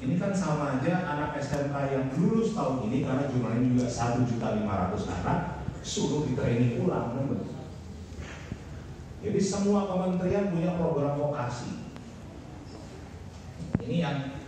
Ini kan sama aja anak SMK yang lulus tahun ini karena jumlahnya juga satu juta lima ratus anak suruh di training ulang teman. Jadi semua kementerian punya program vokasi. Ini yang